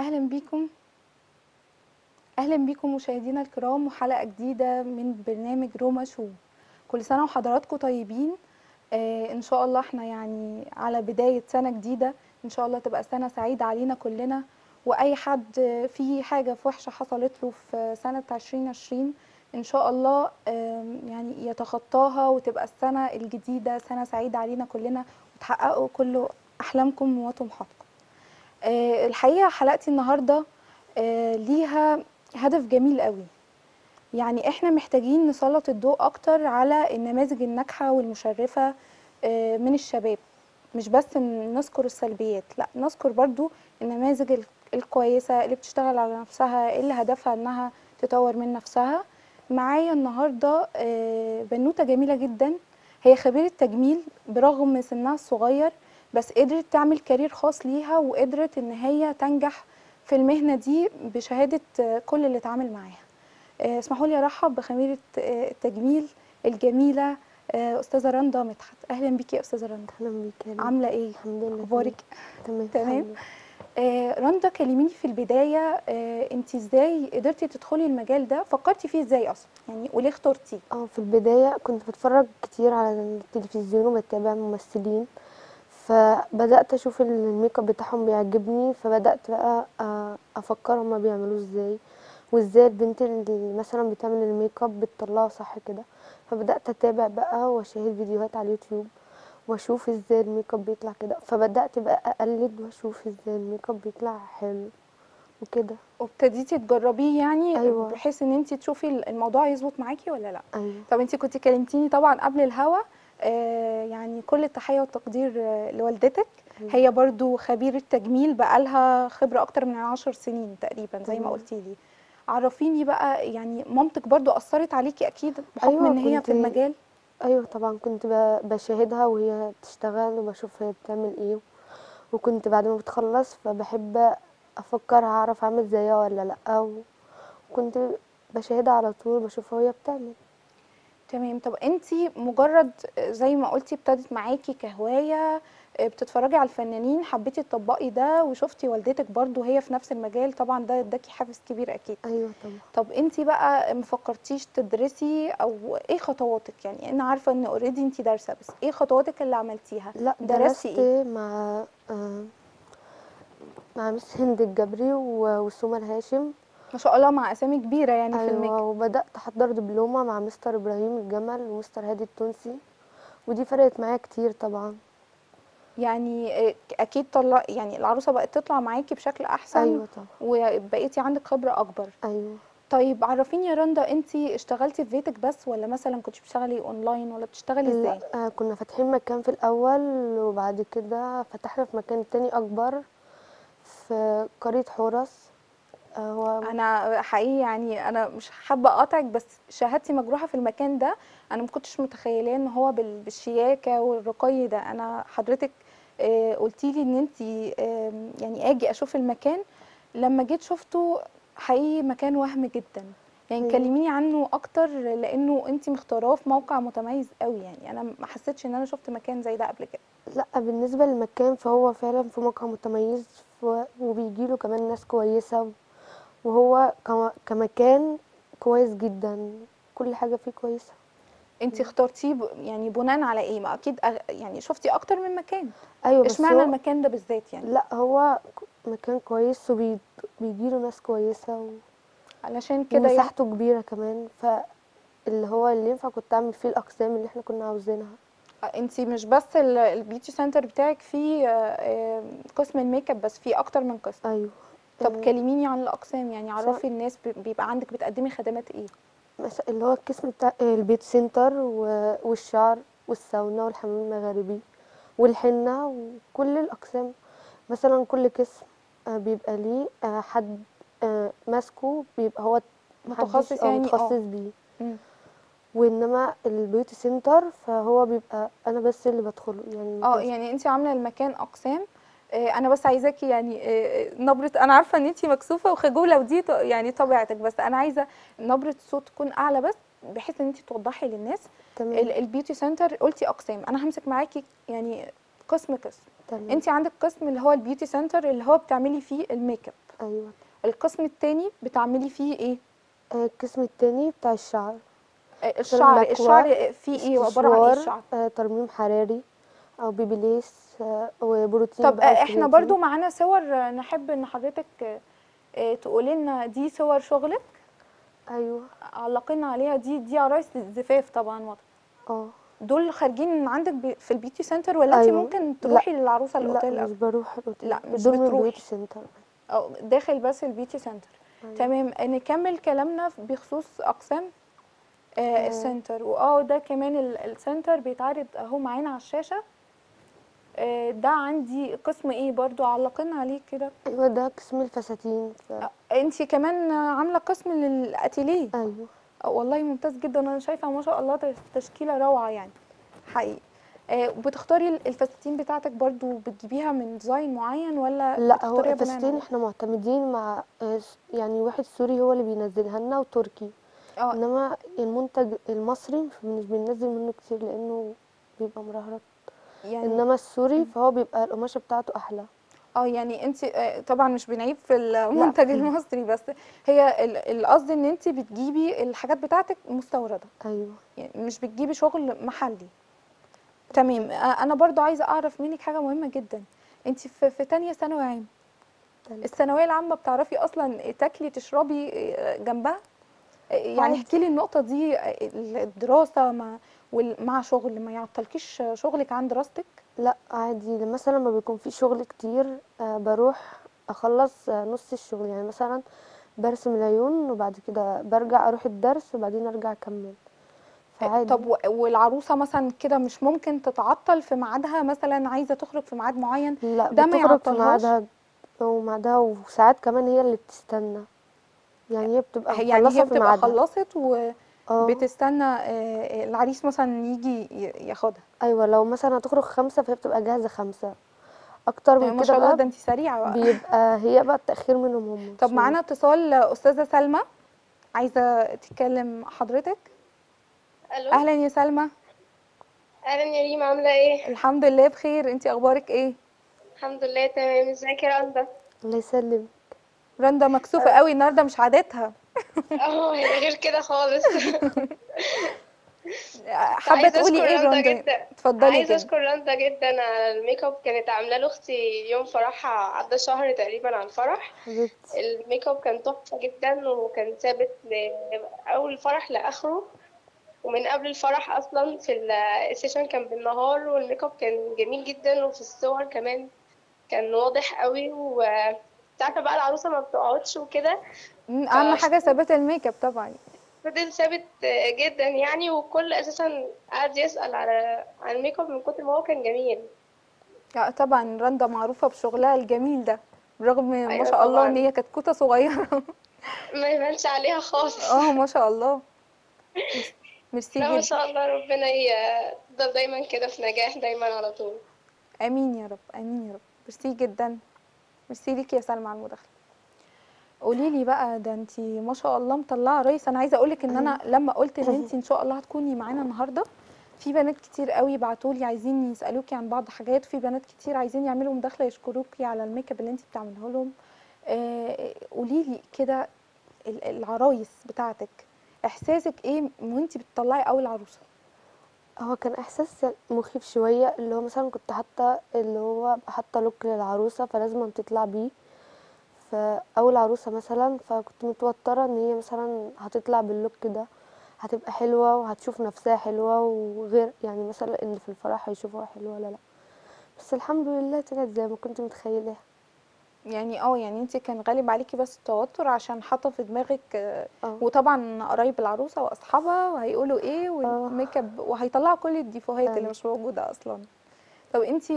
أهلا بيكم. أهلا بيكم مشاهدينا الكرام وحلقة جديدة من برنامج روما شو. كل سنة وحضراتكم طيبين. آه إن شاء الله إحنا يعني على بداية سنة جديدة. إن شاء الله تبقى سنة سعيدة علينا كلنا. وأي حد في حاجة في وحشة حصلت له في سنة 2020 إن شاء الله آم، يعني يتخطاها وتبقى السنة الجديدة سنة سعيدة علينا كلنا. وتحققوا كل أحلامكم وطموحاتكم. آه، الحقيقة حلقتي النهارده آه، ليها هدف جميل قوي. يعني إحنا محتاجين نسلط الضوء أكتر على النماذج الناجحة والمشرفة آه، من الشباب. مش بس نذكر السلبيات لأ نذكر برضو النماذج ال- الكويسة اللي بتشتغل على نفسها اللي هدفها إنها تطور من نفسها. معايا النهارده آه، بنوتة جميلة جدا. هي خبيرة تجميل برغم سنها الصغير. بس قدرت تعمل كارير خاص ليها وقدرت إن هي تنجح في المهنة دي بشهادة كل اللي اتعامل معاها. آه، اسمحوا لي ارحب بخبيره آه، التجميل الجميلة آه، أستاذة رندا مدحت. أهلا بيكي يا أستاذة رندا. أهلا بيك يا ليلى. عاملة إيه؟ الحمد لله. أخبارك؟ تمام. تمام. رندا كلميني في البداية انت إزاي قدرتي تدخلي المجال ده؟ فكرتي فيه إزاي أصلا؟ يعني وليه اخترتيه. آه في البداية كنت بتفرج كتير على التلفزيون وبتابع ممثلين. فبدأت أشوف ال make up بتاعهم بيعجبني فبدأت بقى آه، أفكر هما بيعملوه إزاي وإزاي البنت اللي مثلا بتعمل ال make up بتطلعه صح كده. فبدأت أتابع بقى وأشاهد فيديوهات على اليوتيوب وأشوف إزاي ال make up بيطلع كده. فبدأت بقى أقلد وأشوف إزاي ال make up بيطلع حلو وكده. وابتديتي تجربيه يعني أيوة. بحيث إن انت تشوفي الموضوع يظبط معاكي ولا لأ؟ أيوه. طب انت كنت كلمتيني طبعا قبل الهوا يعني كل التحية والتقدير آه لوالدتك. أيوة. هي برضو خبيره تجميل بقالها خبرة أكتر من عشر سنين تقريبا زي ما. قلتي لي. عرفيني بقى يعني مامتك برضو أثرت عليكي أكيد بحكم أيوة، إن هي في المجال؟ أيوه طبعا كنت بشاهدها وهي بتشتغل وبشوف هي بتعمل إيه. وكنت بعد ما بتخلص فبحب أفكر هعرف أعمل زيها ولا لأ. وكنت بشاهدها على طول بشوفها وهي بتعمل. تمام. طب انت مجرد زي ما قلتي ابتدت معاكي كهواية آه، بتتفرجي على الفنانين حبيتي تطبقي ده وشفتي والدتك برضو هي في نفس المجال طبعا ده اداكي حافز كبير أكيد. أيوه طبعا. طب انت بقى مفكرتيش تدرسي أو إيه خطواتك؟ يعني أنا عارفة إن اوريدي انت دارسة بس إيه خطواتك اللي عملتيها؟ لا درستي درست إيه مع آه، مع مس هند الجبري و- وسوما الهاشم ما شاء الله مع أسامي كبيرة يعني في ال make. أيوه وبدأت أحضر دبلومة مع مستر إبراهيم الجمل ومستر هادي التونسي ودي فرقت معايا كتير طبعا. يعني آه، أكيد طلع يعني العروسة بقت تطلع معاكي بشكل أحسن أيوه طبعا. وبقيتي عندك خبرة أكبر. أيوه. طيب عرفيني يا رندا انت اشتغلتي في بيتك بس ولا مثلا كنت بتشتغلي أونلاين ولا بتشتغلي إزاي؟ آه، كنا فاتحين مكان في الأول وبعد كده فتحنا في مكان تاني أكبر في قرية حورس. آه، هو أنا حقيقي يعني أنا مش حابة أقاطعك بس شهادتي مجروحة في المكان ده أنا ما كنتش متخيلاه إن هو بال- بالشياكة والرقي ده. أنا حضرتك آه، قلتي لي ان انت يعني آجي أشوف المكان. لما جيت شفته حقيقي مكان وهم جدا. يعني. كلميني عنه أكتر لأنه انت مختاراه في موقع متميز قوي. يعني أنا ما حسيتش إن أنا شفت مكان زي ده قبل كده. لا بالنسبة للمكان فهو فعلا في موقع متميز وبيجيله كمان ناس كويسة. وهو كم- كمكان كويس جدا. كل حاجة فيه كويسة. انت اخترتيه يعني بناء على إيه؟ ما أكيد يعني شفتي أكتر من مكان. أيوة بس اشمعنى هو المكان ده بالذات يعني؟ لا هو مكان كويس وبيجيله ناس كويسة و... علشان كده يعني. ومساحته كبيرة كمان. فاللي هو اللي ينفع كنت أعمل فيه الأقسام اللي إحنا كنا عاوزينها. انت مش بس ال- ال beauty center بتاعك فيه آه، قسم ال make up بس فيه أكتر من قسم. أيوه. طب كلميني عن الأقسام يعني عرفي الناس بيبقى عندك بتقدمي خدمات إيه؟ اللي هو القسم بتاع ال beauty center والشعر والساونا والحمام المغربي والحنة وكل الأقسام. مثلا كل قسم آه، بيبقى ليه آه، حد آه، ماسكه بيبقى هو متخصص يعني،. متخصص بيه. مم. وإنما ال beauty center فهو بيبقى أنا بس اللي بدخله يعني آه يعني انت عاملة المكان أقسام أنا بس عايزاكي يعني آه، نبرة أنا عارفة إن انت مكسوفة وخجوله ودي يعني طبيعتك بس أنا عايزة نبرة الصوت تكون أعلى بس بحيث إن انت توضحي للناس. تمام. ال- ال beauty center قلتي أقسام أنا همسك معاكي يعني قسم قسم. تمام. انت عندك قسم اللي هو ال beauty center اللي هو بتعملي فيه ال make up أيوه. القسم التاني بتعملي فيه إيه؟ آه، القسم التاني بتاع الشعر. آه، الشعر الشعر فيه إيه؟ عبارة عن إيه الشعر؟ آه، ترميم حراري. أو Babyliss آه، وبروتين طب آه، إحنا. برضو معانا صور آه، نحب إن حضرتك تقولي لنا دي صور شغلك؟ أيوه. علقينا عليها دي دي عرايس الزفاف طبعا واضح. آه. دول خارجين عندك في ال beauty center ولا أنت أيوة. ممكن تروحي للعروسة الأوتيل؟ لا مش بروح الأوتيل. لا، مش دول بتروحي. beauty center. أو داخل بس ال beauty center. أيوة. تمام. نكمل كلامنا بخصوص أقسام آه آه. ال center. وآه ده كمان ال- السنتر بيتعرض أهو معانا على الشاشة. ده عندي قسم إيه برضو علقنا عليه كده. أيوه ده قسم الفساتين. ف... انت كمان عاملة قسم للأتيليه؟ أيوه. آه، والله ممتاز جدا أنا شايفة ما شاء الله تش- تشكيلة روعة يعني حقيقي. آه، بتختاري ال- الفساتين بتاعتك برضو بتجيبيها من designer معين ولا لا هو الفساتين إحنا معتمدين مع آه، يعني واحد سوري هو اللي بينزلها لنا وتركي. آه. إنما المنتج المصري مش بننزل منه كتير لأنه بيبقى مرهرط يعني إنما السوري فهو بيبقى القماشة بتاعته أحلى. آه يعني أنت طبعا مش بنعيب في المنتج المصري بس هي ال- القصد إن أنت بتجيبي الحاجات بتاعتك مستوردة. أيوه. يعني مش بتجيبي شغل محلي. تمام. آه، أنا برضو عايزة أعرف منك حاجة مهمة جدا. أنت في, في تانية ثانوي عام. الثانوية العامة بتعرفي أصلا تاكلي تشربي آه، جنبها؟ آه، يعني عادي. احكي لي النقطة دي آه، الدراسة مع وال- مع شغل ما يعطلكيش شغلك عن دراستك؟ لا عادي. مثلا لما بيكون في شغل كتير آه بروح أخلص نص الشغل. يعني مثلا برسم العيون وبعد كده برجع أروح الدرس وبعدين أرجع أكمل. فعادي. طب و- والعروسة مثلا كده مش ممكن تتعطل في ميعادها؟ مثلا عايزة تخرج في ميعاد معين؟ لا ده ما في يعطلهاش؟ ميعادها وميعادها وساعات كمان هي اللي بتستنى. يعني هي بتبقى يعني هي بتبقى خلصت آه وبتستنى آه، العريس مثلا يجي ياخدها. أيوه لو مثلا هتخرج خمسة فهي بتبقى جاهزة خمسة. أكتر من ما كده شاء الله بقى ده انت سريعة بقى. بيبقى هي بقى التأخير منهم هم. طب. معانا اتصال أستاذة سلمى. عايزة تتكلم حضرتك؟ ألو؟ أهلا يا سلمى. أهلا يا ريم عاملة إيه؟ الحمد لله بخير. انت أخبارك إيه؟ الحمد لله تمام. إزيك يا رندا؟ الله يسلم رندا مكسوفة قوي النهارده مش عادتها. آه هي غير كده خالص. حابه عايزة تقولي إيه رندا. اتفضلي عايزة أشكر رندا جدا على الميك اب. كانت عاملة لأختي يوم فرحها عدى شهر تقريبا على الفرح. الميك اب كان تحفة جدا وكان ثابت اول الفرح لآخره. ومن قبل الفرح أصلا في ال- ال session كان بالنهار والميك اب كان جميل جدا وفي الصور كمان كان واضح قوي. و عارفة بقى العروسة ما بتقعدش وكده. أهم حاجة ثبات الميك اب طبعا. فضل ثابت جدا يعني والكل أساسا قعد يسأل على عن الميك اب من كتر ما هو كان جميل. طبعا رندا معروفة بشغلها الجميل ده برغم ما أيوة شاء الله. إن هي كتكوته صغيرة. ما يبانش عليها خالص. آه ما شاء الله. ميرسي لا ما جدا. شاء الله ربنا يفضل دايما كده في نجاح دايما على طول. آمين يا رب آمين يا رب. ميرسي جدا. ميرسي ليكي يا سلمى على المداخلة. قولي لي بقى ده انت ما شاء الله مطلعة ريس أنا عايزة أقول لك إن أنا لما قلت ان انت إن شاء الله هتكوني معانا النهارده في بنات كتير قوي بعتوا لي عايزين يسألوكي عن بعض حاجات. وفي بنات كتير عايزين يعملوا مداخلة يشكروكي على الميك أب اللي انت بتعمليه لهم. آه قولي لي كده ال- العرايس بتاعتك إحساسك إيه وانت بتطلعي أول عروسة؟ هو كان إحساس مخيف شوية اللي هو مثلا كنت حاطة اللي هو حاطة لوك للعروسة فلازم تطلع بيه. فأول عروسة مثلا فكنت متوترة إن هي مثلا هتطلع باللوك ده. هتبقى حلوة وهتشوف نفسها حلوة وغير يعني مثلا إن في الفرح هيشوفوها حلوة ولا لأ. بس الحمد لله طلعت زي ما كنت متخيلها يعني آه يعني انت كان غالب عليكي بس التوتر عشان حاطة في دماغك آه، آه. وطبعا قرايب العروسة وأصحابها وهيقولوا إيه والميك اب وهيطلعوا كل الديفوهات اللي أيوة. مش موجودة أصلا. طب انت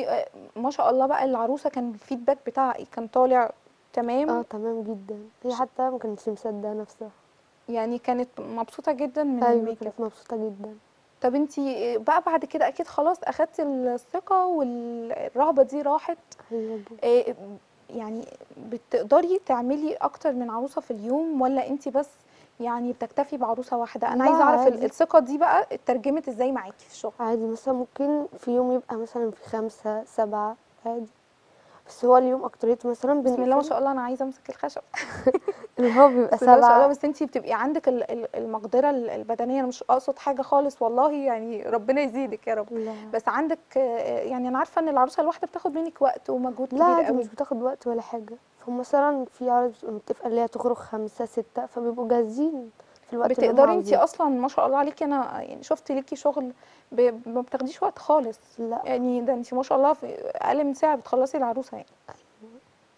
ما شاء الله بقى العروسة كان ال feedback بتاعها إيه؟ كان طالع تمام؟ آه تمام جدا. هي حتى ما كانتش مصدقة نفسها. يعني كانت مبسوطة جدا من أيوه الميك اب كانت مبسوطة جدا. طب انت بقى بعد كده أكيد خلاص اخدتي الثقة والرهبة دي راحت. إيه، يعني بتقدري تعملي أكتر من عروسة في اليوم ولا انت بس يعني بتكتفي بعروسة واحدة؟ أنا عايزة أعرف. الثقة دي بقى اترجمت إزاي معاكي في الشغل؟ عادي مثلا ممكن في يوم يبقى مثلا في خمسة سبعة عادي. بس هو اليوم اكتريته مثلا بسم الله ما شاء الله أنا عايزة أمسك الخشب. اللي هو بيبقى الله ما شاء الله بس انتي بتبقي عندك ال- ال- المقدرة ال- البدنية أنا مش أقصد حاجة خالص والله يعني ربنا يزيدك يا رب. لا. بس عندك يعني أنا عارفة إن العروسة الواحدة بتاخد منك وقت ومجهود كبير لا قوي. مش بتاخد وقت ولا حاجة. فمثلا في عروض بتبقى متفقة اللي هي تخرج خمسة ستة فبيبقوا جاهزين. في الوقت بتقدري عاوزينه. أصلا ما شاء الله عليكي. أنا يعني شفت ليكي شغل ب- ما بتاخديش وقت خالص. لا. يعني ده انتي ما شاء الله في أقل من ساعة بتخلصي العروسة يعني.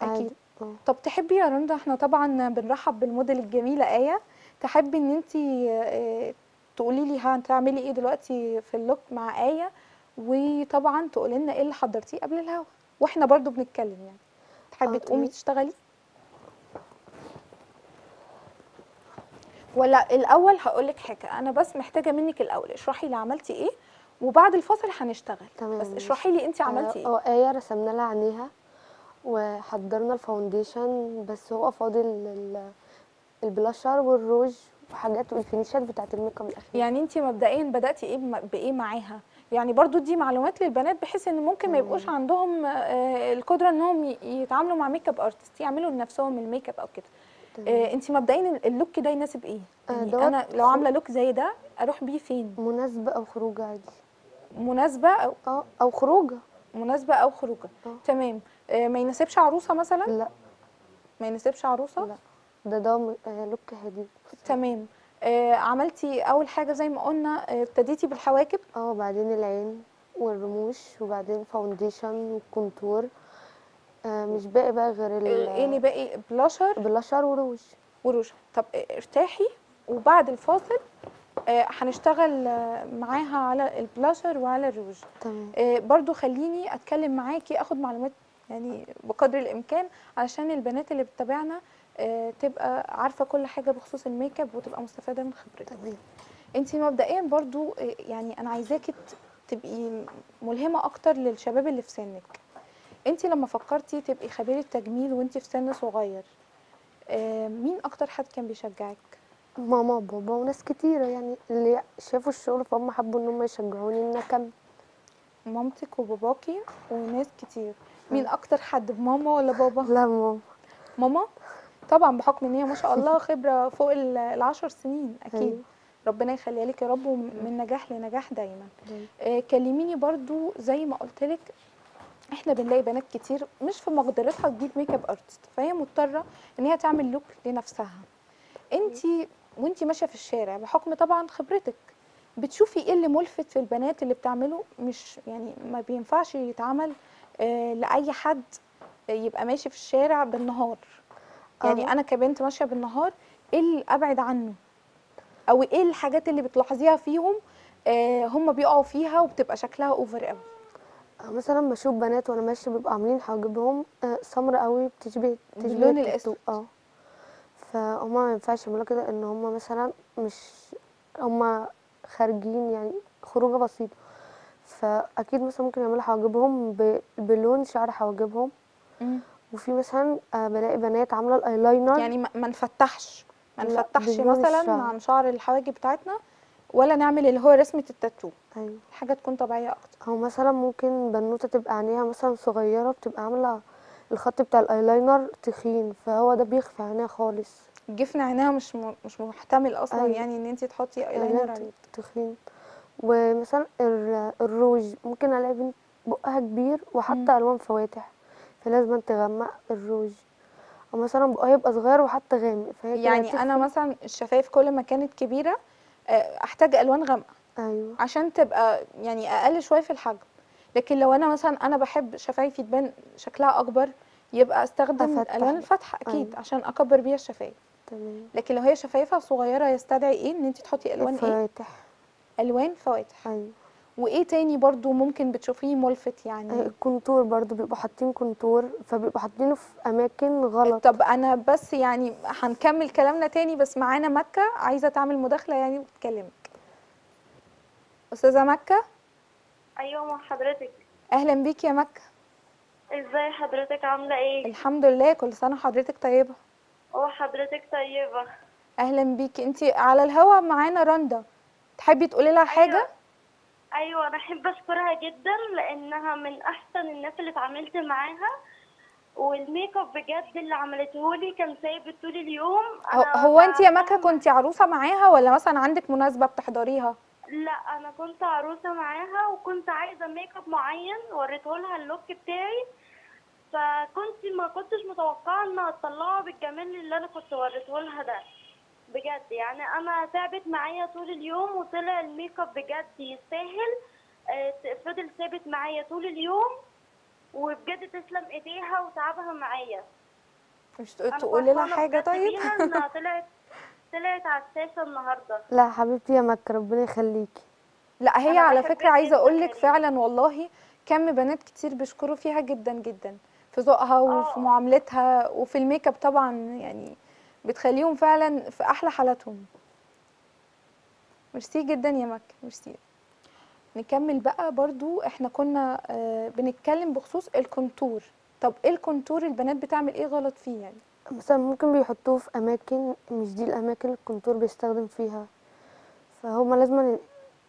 أكيد. عادي آه. طب تحبي يا رندا إحنا طبعا بنرحب بالموديل الجميلة آية. تحبي إن انت تقولي لي هتعملي إيه دلوقتي في اللوك مع آية؟ وطبعا تقولي لنا إيه اللي حضرتيه قبل الهوا. وإحنا برضو بنتكلم يعني. تحبي آه تقومي. تشتغلي؟ ولا الأول هقول لك حاجة أنا بس محتاجة منك الأول اشرحي لي عملتي إيه وبعد الفاصل هنشتغل. تمام بس. اشرحي لي انت عملتي إيه آه آية رسمنا لها عينيها وحضرنا ال foundation بس هو فاضل ال- البلاشر والروج وحاجات والفينيشات بتاعت الميك اب الأخير. يعني انت مبدئيا بداتي إيه بإيه معاها؟ يعني برضو دي معلومات للبنات بحيث إن ممكن ما يبقوش عندهم آه، القدرة إنهم يتعاملوا مع makeup artist يعملوا لنفسهم الميك اب أو كده. تمام. انت مبدئيا ال look ده يناسب إيه؟ آه، يعني دوت أنا لو عاملة look زي ده أروح بيه فين؟ مناسبة أو خروج عادي. مناسبة أو آه أو خروجة. مناسبة أو خروجة. آه. تمام. آه، ما يناسبش عروسة مثلا؟ لا. ما يناسبش عروسة؟ لا. ده ده آه، look هادي. تمام. آه، عملتي أول حاجة زي ما قلنا آه، ابتديتي بالحواجب آه بعدين العين والرموش وبعدين فاونديشن وكونتور آه مش باقي بقى غير ال- إيه اللي باقي blusher؟ blusher وروج. وروج. طب ارتاحي وبعد الفاصل آه، هنشتغل آه، معاها على البلاشر وعلى الروج. تمام. آه، برضو خليني أتكلم معاكي أخد معلومات يعني بقدر الإمكان علشان البنات اللي بتتابعنا آه، تبقى عارفة كل حاجة بخصوص الميك اب وتبقى مستفادة من خبرتك. تمام. انت مبدئيا برضو آه، يعني أنا عايزاكي تبقي ملهمة أكتر للشباب اللي في سنك. انت لما فكرتي تبقي خبيرة تجميل وانت في سن صغير آه، مين أكتر حد كان بيشجعك؟ ماما وبابا وناس كتيرة يعني اللي شافوا الشغل فهم حبوا إن هم يشجعوني إن أكمل. مامتك وباباكي وناس كتير. مين أكتر حد ماما ولا بابا؟ لا ماما. ماما؟ طبعا بحكم إن هي ما شاء الله خبرة فوق ال- العشر سنين أكيد. أيوة. ربنا يخليها لك يا رب ومن نجاح لنجاح دايما. أيوة. آه كلميني برضو زي ما قلت لك إحنا بنلاقي بنات كتير مش في مقدرتها تجيب makeup artist فهي مضطرة إن هي تعمل look لنفسها. انت وانت ماشية في الشارع بحكم طبعا خبرتك بتشوفي إيه اللي ملفت في البنات اللي بتعمله؟ مش يعني ما بينفعش يتعمل آه لأي حد يبقى ماشي في الشارع بالنهار. يعني آه. أنا كبنت ماشية بالنهار إيه اللي أبعد عنه؟ أو إيه الحاجات اللي بتلاحظيها فيهم آه هم بيقعوا فيها وبتبقى شكلها over قوي؟ مثلا بشوف بنات وأنا ماشية بيبقوا عاملين حواجبهم آه، سمرة قوي بتشبه تشبه باللون التاتو. الأسود. آه. فهما ما ينفعش يعملوا كده إن هما مثلا مش هما خارجين يعني خروجة بسيطة. فأكيد مثلا ممكن يعملوا حواجبهم بلون شعر حواجبهم. وفي مثلا آه، بلاقي بنات عاملة الأيلاينر. يعني ما نفتحش. ما نفتحش مثلا. عن شعر الحواجب بتاعتنا. ولا نعمل اللي هو رسمة التاتو. أيوه. حاجة تكون طبيعية أكتر. أو مثلا ممكن بنوتة تبقى عينيها مثلا صغيرة بتبقى عاملة الخط بتاع الأيلاينر تخين فهو ده بيخفي عينيها خالص. جفن عينها مش م... مش محتمل أصلا أيوة. يعني إن انت تحطي eyeliner eyeliner عليه. تخين. ومثلا الر- الروج ممكن ألاقي بنت بقها كبير. وحاطة ألوان فواتح فلازم تغمق الروج. أو مثلا بقها يبقى صغير وحاطة غامق يعني أنا مثلا الشفايف كل ما كانت كبيرة أحتاج ألوان غامقة أيوه. عشان تبقى يعني أقل شوية في الحجم. لكن لو أنا مثلا أنا بحب شفايفي تبان شكلها أكبر يبقى أستخدم بقى. الفاتحه أكيد أيوة. عشان أكبر بيها الشفايف. تمام. لكن لو هي شفايفها صغيرة يستدعي إيه؟ إن انت تحطي ألوان إيه؟ فواتح ألوان فواتح. أيوه. وإيه تاني برضو ممكن بتشوفيه ملفت آه، يعني ال contour برضو بيبقوا حاطين contour فبيبقوا حاطينه في أماكن غلط. طب أنا بس يعني هنكمل كلامنا تاني بس معانا مكة عايزة تعمل مداخلة يعني وتكلمك. أستاذة مكة؟ أيوه مع حضرتك. أهلا بيكي يا مكة. إزاي حضرتك؟ عاملة إيه؟ الحمد لله كل سنة حضرتك طيبة. وحضرتك طيبة. أهلا بيكي انت على الهوا معانا رندا. تحبي تقولي لها حاجة؟ أيوه أنا أحب أشكرها جدا لأنها من أحسن الناس اللي اتعاملت معاها وال make up بجد اللي عملته لي كان ثابت طول اليوم. هو, أنا هو انت يا مكة فاهمة- كنتي عروسة معاها ولا مثلا عندك مناسبة بتحضريها؟ لا أنا كنت عروسة معاها وكنت عايزة make up معين وريته لها ال look بتاعي فكنت ما كنتش متوقعة إنها تطلعه بالجمال اللي أنا كنت وريته لها ده. بجد. يعني أنا تعبت معايا طول اليوم وطلع ال make up بجد يستاهل. آه، فضل ثابت معايا طول اليوم وبجد تسلم إيديها وتعبها معايا. مش تقولي لها بجد طيب؟ طلعت طلعت على الشاشه النهارده. لا حبيبتي يا مكة ربنا يخليكي. لا هي على عايزة جداً أقول لك يعني. فعلا والله كم بنات كتير بيشكروا فيها جدا جدا في ذوقها وفي آه. معاملتها وفي ال make up طبعا يعني بتخليهم فعلا في أحلى حالاتهم. ميرسي جدا يا مكة ميرسي. نكمل بقى برضو إحنا كنا آه، بنتكلم بخصوص ال contour. طب إيه ال contour؟ البنات بتعمل إيه غلط فيه يعني؟ مثلا ممكن بيحطوه في أماكن مش دي الأماكن ال contour بيستخدم فيها. فهما لازم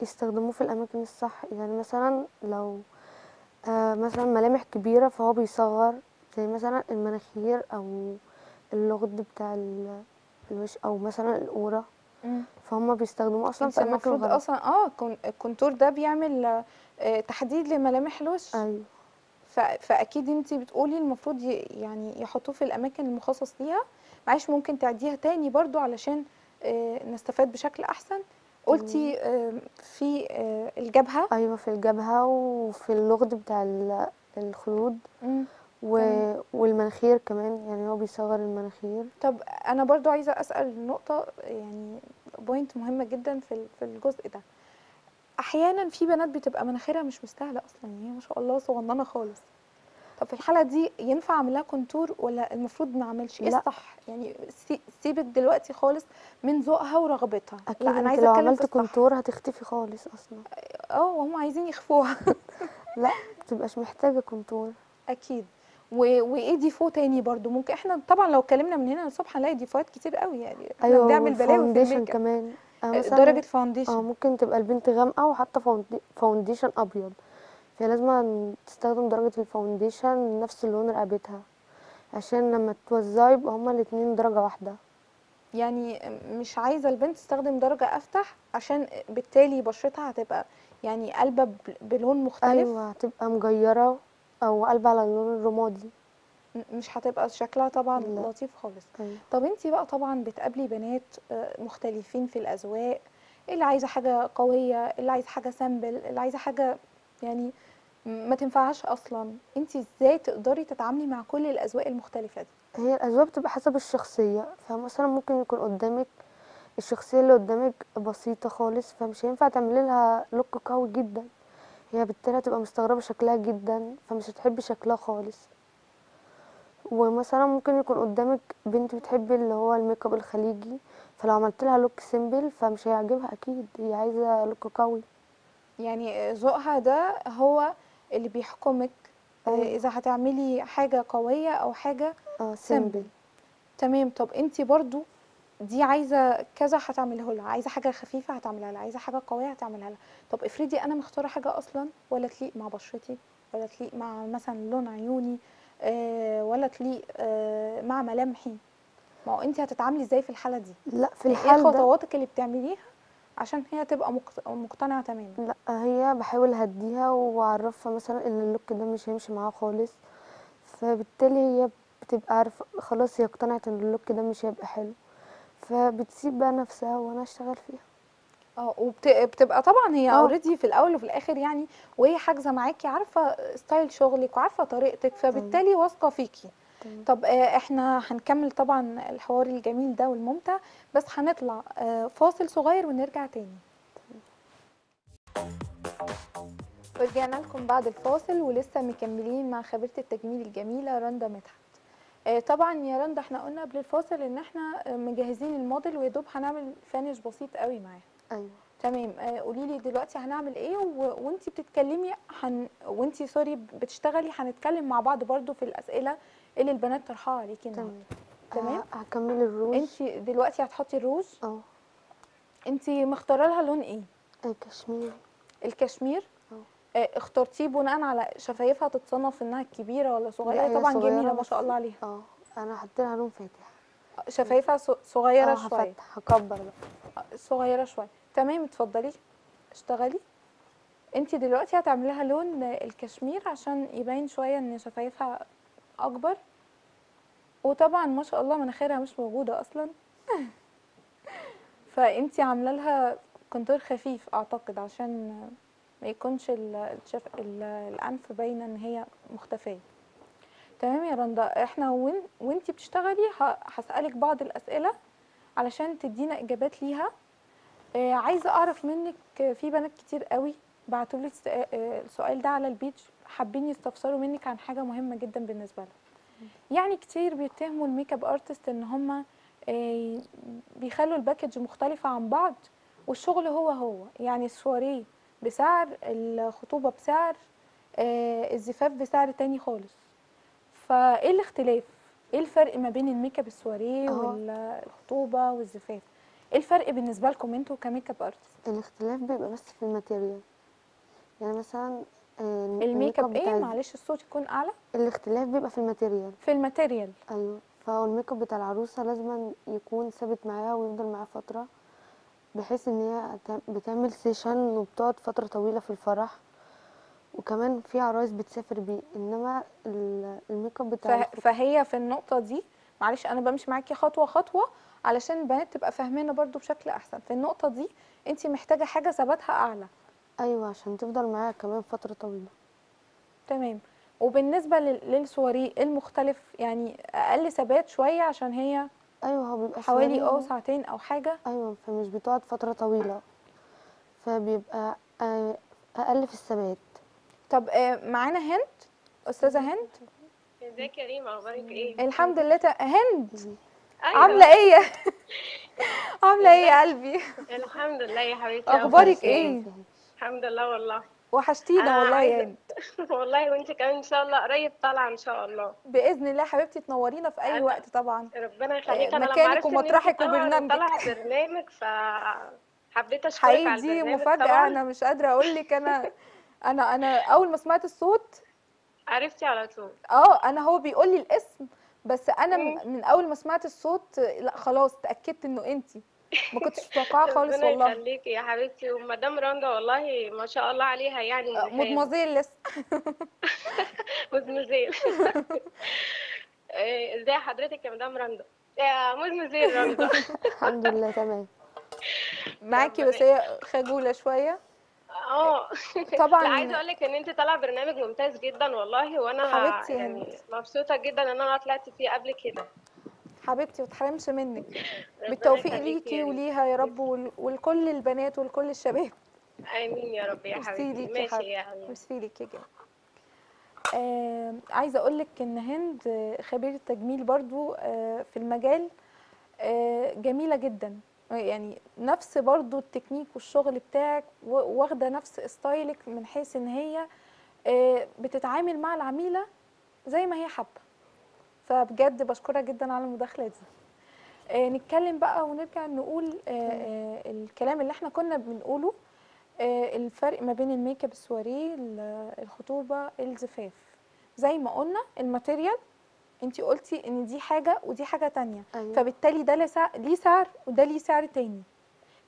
يستخدموه في الأماكن الصح. يعني مثلا لو آه مثلا ملامح كبيرة فهو بيصغر زي مثلا المناخير أو اللغد بتاع ال- الوش أو مثلا القورة فهم بيستخدموه أصلا في أماكن المفروض أصلا آه كون- الكونتور ده بيعمل آه، تحديد لملامح الوش. أيوه. فأكيد انت بتقولي المفروض يعني يحطوه في الأماكن المخصص ليها. معلش ممكن تعديها تاني برضو علشان آه، نستفاد بشكل أحسن. قلتي آه، في الجبهة. أيوه في الجبهة وفي اللغد بتاع ال- الخدود مم. و... تمام. والمناخير كمان يعني هو بيصغر المناخير. طب أنا برضو عايزة أسأل نقطة يعني point مهمة جدا في في الجزء ده. أحيانا في بنات بتبقى مناخيرها مش مستاهلة أصلا يعني هي ما شاء الله صغننة خالص. طب في الحالة دي ينفع أعمل لها contour ولا المفروض ما أعملش؟ إيه. الصح؟ يعني سي- سيبك دلوقتي خالص من ذوقها ورغبتها. أكيد لا أنا عايزة لو عملت كونتور هتختفي خالص أصلا. آه وهم عايزين يخفوها. لا متبقاش محتاجة contour أكيد. وإيه défaut تاني برضو. ممكن إحنا طبعا لو اتكلمنا من هنا للصبح هنلاقي défaut ات كتير قوي يعني. أيوه بنعمل بلاوي في الميك كمان. آه آه، درجة آه foundation ممكن تبقى البنت غامقة وحاطة founda- foundation أبيض. فهي لازم تستخدم درجة ال foundation نفس لون رقبتها عشان لما توزعي يبقى هما الاتنين درجة واحدة. يعني مش عايزة البنت تستخدم درجة أفتح عشان بالتالي بشرتها هتبقى يعني قلبة بلون مختلف. أيوه هتبقى مجيرة أو قلب على اللون الرمادي. مش هتبقى شكلها طبعا لا. لطيف خالص. أيوه. طب انتي بقى طبعا بتقابلي بنات آه، مختلفين في الأذواق اللي عايزة حاجة قوية اللي عايزة حاجة simple اللي عايزة حاجة يعني ما تنفعش أصلا. انتي إزاي تقدري تتعاملي مع كل الأذواق المختلفة دي؟ هي الأذواق بتبقى حسب الشخصية. فمثلا ممكن يكون قدامك الشخصية اللي قدامك بسيطة خالص فمش هينفع تعملي لها look قوي جدا. هي بالتالي هتبقى مستغربة شكلها جدا فمش هتحبي شكلها خالص. ومثلا ممكن يكون قدامك بنت بتحب اللي هو ال make up الخليجي فلو عملت لها look simple فمش هيعجبها أكيد هي عايزة look قوي. يعني ذوقها ده هو اللي بيحكمك آه، أيوة. إذا هتعملي حاجة قوية أو حاجة آه simple simple تمام طب أنتي برضو دي عايزة كذا هتعمله لها عايزة حاجة خفيفة هتعملها لها عايزة حاجة قوية هتعملها لها. طب افرضي أنا مختارة حاجة أصلا ولا تليق مع بشرتي ولا تليق مع مثلا لون عيوني آه ولا تليق آه مع ملامحي. ما هو انتي هتتعاملي إزاي في الحالة دي؟ لا في إيه الحال ده خطواتك اللي بتعمليها عشان هي تبقى مقت- مقتنعة تماما؟ لا هي بحاول اهديها واعرفها مثلا إن ال look ده مش هيمشي معاها خالص. فبالتالي هي بتبقى عارفة خلاص هي اقتنعت إن ال look ده مش هيبقى حلو. فبتسيب بقى نفسها وأنا أشتغل فيها. آه وبتبقى طبعا هي. already في الأول وفي الآخر يعني وهي حاجزة معاكي عارفة style شغلك وعارفة طريقتك فبالتالي واثقة فيكي. طب آه، إحنا هنكمل طبعا الحوار الجميل ده والممتع بس هنطلع آه، فاصل صغير ونرجع تاني. ورجعنا لكم بعد الفاصل ولسه مكملين مع خبيرة التجميل الجميلة رندا مدحت. آه، طبعا يا رندا إحنا قلنا قبل الفاصل إن إحنا آه، مجهزين الموديل ويا دوب هنعمل فانش بسيط قوي معاه أيوه. تمام. آه، قولي لي دلوقتي هنعمل إيه و... وانتي بتتكلمي هن... وانتي سوري بتشتغلي هنتكلم مع بعض برضو في الأسئلة اللي البنات طرحها عليكي تمام. تمام. هكمل الروج. انتي دلوقتي هتحطي الروج. أه. انتي مختارة لها لون إيه؟ آه، كشمير الكشمير. آه، اخترتيه بناء على شفايفها تتصنف إنها كبيرة ولا لا، صغيره هي طبعا جميلة ما شاء الله عليها. آه أنا حطيت لها لون فاتح. شفايفها ص- صغيرة آه شوية. هكبر بقى. صغيرة شوية. تمام اتفضلي. اشتغلي. انت دلوقتي هتعملي لها لون الكشمير عشان يبين شوية إن شفايفها أكبر. وطبعا ما شاء الله مناخيرها مش موجودة أصلا. فانت عاملة لها كونتور خفيف أعتقد عشان ما يكونش ال- الشف... ال- الأنف باينة إن هي مختفية. تمام يا رندا؟ إحنا وين وإنتي بتشتغلي هسألك بعض الأسئلة علشان تدينا إجابات ليها. آه عايزة أعرف منك آه، في بنات كتير قوي بعتوا لي السؤال ده على ال page حابين يستفسروا منك عن حاجة مهمة جدا بالنسبة لهم يعني كتير بيتهموا ال make up artist إن هم بيخلوا ال package مختلفة عن بعض والشغل هو هو. يعني السواريه بسعر الخطوبة بسعر آه، الزفاف بسعر تاني خالص. فإيه الاختلاف؟ إيه الفرق ما بين ال make up السواريه أهو. والخطوبة والزفاف؟ إيه الفرق بالنسبة لكم أنتوا ك make up artist؟ الاختلاف بيبقى بس في ال material. يعني مثلا آه، ال make up إيه؟ معلش الصوت يكون أعلى. الاختلاف بيبقى في ال material. في ال material. أيوه. فهو ال make up بتاع العروسة لازم يكون ثابت معاها ويفضل معاها فترة. بحيث إن هي بتعمل session وبتقعد فترة طويلة في الفرح. وكمان في عرايس بتسافر بيه. إنما ال- ال make up بتاع فه- الخط- فهي في النقطة دي معلش أنا بمشي معاكي خطوة خطوة علشان البنات تبقى فاهمانه برضو بشكل أحسن. في النقطة دي انت محتاجة حاجة ثباتها أعلى. أيوه عشان تفضل معاها كمان فترة طويلة. تمام. وبالنسبة لل- للسواريه المختلف يعني أقل ثبات شوية عشان هي أيوه هو بيبقى حوالي آه ساعتين أو حاجة. أيوه فمش بتقعد فترة طويلة. فبيبقى آه، أقل في الثبات. طب آه، معانا هند؟ أستاذة هند؟ ازيك يا ريم أخبارك إيه؟ الحمد لله هند! أيوة. عاملة إيه؟ عاملة إيه يا قلبي؟ الحمد لله يا حبيبتي أخبارك أخبارك إيه؟ الحمد لله والله. وحشتينا والله يا هند والله وانت كمان إن شاء الله قريب طالعة إن شاء الله. بإذن الله حبيبتي تنورينا في أي وقت طبعا. ربنا يخليك. أنا مكانك ومطرحك وبرنامجك. طالعه برنامج ف حبيت أشكرك على دي مفاجأة طبعا. أنا مش قادرة أقول لك. أنا أنا أنا أول ما سمعت الصوت عرفتي على طول. آه أنا هو بيقول لي الاسم بس أنا. من أول ما سمعت الصوت لأ خلاص اتاكدت إنه انت ما كنتش متوقعة خالص ربنا والله. يخليكي يا حبيبتي. ومدام رندا والله ما شاء الله عليها يعني آه، مدمزيل لسه. مزمزيل إيه، ازي حضرتك يا مدام رندا؟ يا مزمزيل رندا. الحمد لله تمام. معاكي ربنا بس هي خجولة شوية. آه. طبعاً. لا عايزة أقول لك إن أنت طالعة برنامج ممتاز جدا والله وأنا حبيبتي. يعني. مبسوطة جدا إن أنا طلعت فيه قبل كده. حبيبتي ما تحرمش منك. بالتوفيق ليكي. وليها يا رب ول- ولكل البنات ولكل الشباب. آمين يا رب يا حبيبتي. ماشي. يا حبيبتي. ميرسي ليكي يا آه عايزة أقول لك إن هند آه، خبيره تجميل برضو آه في المجال آه جميلة جدا. يعني نفس برضو التكنيك والشغل بتاعك واخدة نفس style ك من حيث إن هي آه بتتعامل مع العميلة زي ما هي حابة. فبجد بشكرها جدا على المداخلة دي. آه نتكلم بقى ونرجع نقول آه آه الكلام اللي إحنا كنا بنقوله آه الفرق ما بين الميك اب السواريه ال- الخطوبة الزفاف. زي ما قلنا ال material انتي قلتي ان دي حاجة ودي حاجة تانية. أيوه. فبالتالي ده ليه سع- ليه سعر وده ليه سعر تاني.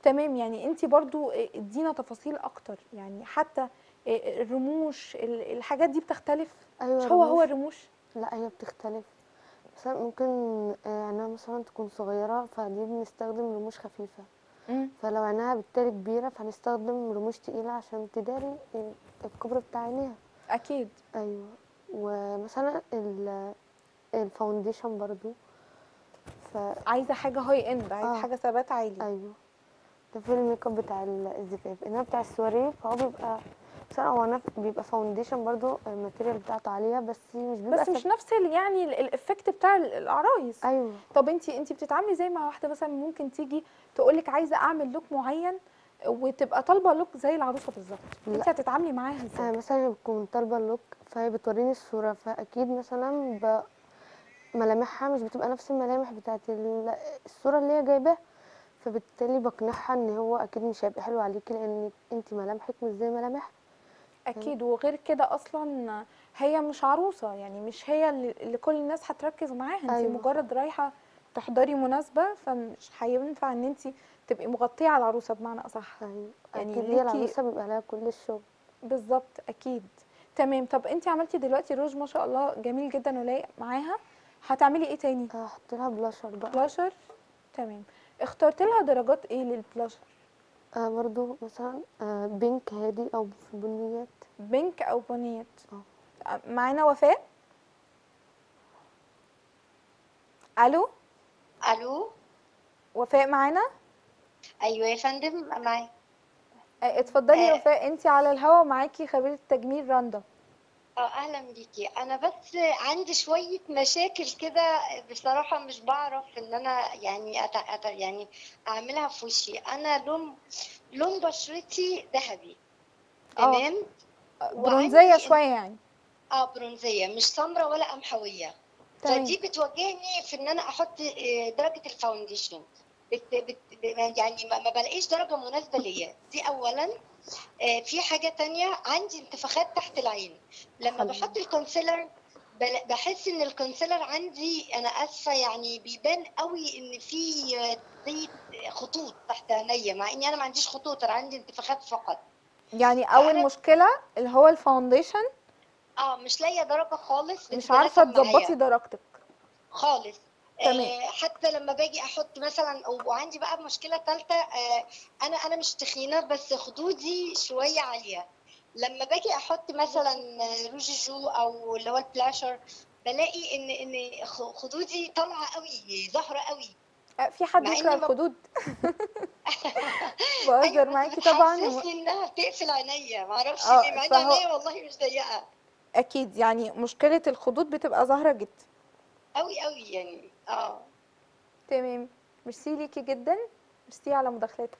تمام يعني انتي برضو آه، ادينا تفاصيل أكتر. يعني حتى آه، الرموش ال- الحاجات دي بتختلف؟ أيوه مش هو هو الرموش- الرموش؟ لا هي بتختلف. مثلا ممكن آه، عينها مثلا تكون صغيرة فدي بنستخدم رموش خفيفة. مم. فلو عينها بالتالي كبيرة فهنستخدم رموش تقيلة عشان تداري ال- الكبر بتاع عينيها. أكيد. أيوه. ومثلا ال- foundation برضو. ف عايزة حاجة high end عايزة آه. حاجة ثبات عالي. أيوه. ده في الميك أب بتاع ال- الزفاف. انما بتاع السواريه فهو بيبقى مثلا هو نف- بيبقى foundation برضو ال material بتاعته عالية بس مش بيبقى بس مش. نفس يعني ال- effect بتاع ال- العرايس أيوه طب انت انت بتتعاملي ازاي مع واحدة مثلا ممكن تيجي تقول لك عايزة أعمل look معين وتبقى طالبة لوك زي العروسة بالظبط. انت هتتعاملي معاها إزاي آه مثلا بكون طالبة اللوك فهي بتوريني الصورة فأكيد مثلا ب... ملامحها مش بتبقى نفس الملامح بتاعت ال- الصورة اللي هي جايباها فبالتالي بقنعها إن هو أكيد مش هيبقى حلو عليكي لأن انت ملامحك مش زي ملامح أكيد. وغير كده أصلا هي مش عروسة يعني مش هي اللي كل الناس هتركز معاها. انت أيوة. مجرد رايحة تحضري مناسبة فمش هينفع إن انت تبقي مغطية على العروسة بمعنى أصح. يعني, يعني أكيد ليكي- العروسة بيبقى لها كل الشغل. بالظبط أكيد. تمام. طب انت عملتي دلوقتي روج ما شاء الله جميل جدا ولايق معاها. هتعملي إيه تاني؟ هحط لها بلاشر بقى. بلاشر؟ تمام. اخترت لها درجات إيه للبلاشر؟ آه برضو مثلا آه بينك هادي أو بنيات. بينك أو بنيات. آه. معانا وفاء؟ ألو؟ ألو؟ وفاء معانا؟ أيوه يا فندم معايا. آه، اتفضلي يا آه. وفاء انت على الهوا معاكي خبيره التجميل رندا آه أهلا بيكي. أنا بس عندي شوية مشاكل كده بصراحة مش بعرف إن أنا يعني أت... أت... يعني أعملها في وشي. أنا لون لون بشرتي ذهبي. آه. تمام؟ برونزية وعندي- شوية يعني. آه برونزية. مش سمراء ولا قمحوية. فدي بتواجهني في إن أنا أحط آه، درجة ال foundation بت بت يعني ما بلاقيش درجة مناسبة ليا. دي اولا. آه، في حاجة تانية عندي انتفاخات تحت العين. لما. بحط ال concealer بحس إن ال concealer عندي أنا آسفة يعني بيبان قوي إن في آه، زي خطوط تحت عينيا مع إني أنا ما عنديش خطوط أنا عندي انتفاخات فقط. يعني أول مشكلة اللي هو ال foundation آه مش لاقية درجة خالص مش عارفة. تظبطي درجتك. خالص. تمام. آه حتى لما باجي أحط مثلا وعندي بقى مشكلة ثالثه آه أنا أنا مش تخينة بس خدودي شوية عالية. لما باجي أحط مثلا آه، rouge joue أو اللي هو البلاشر بلاقي إن إن خدودي طالعة قوي ظاهرة قوي. آه، في حد يكره الخدود؟ أيوة، بهزر معاكي طبعا بتحسسني إنها بتقفل عينيا معرفش ليه مع ان عينيا والله مش ضيقة. أكيد يعني مشكلة الخدود بتبقى ظاهرة جدا. قوي قوي يعني. آه. تمام. ميرسي ليكي جدا. ميرسي على مداخلتك.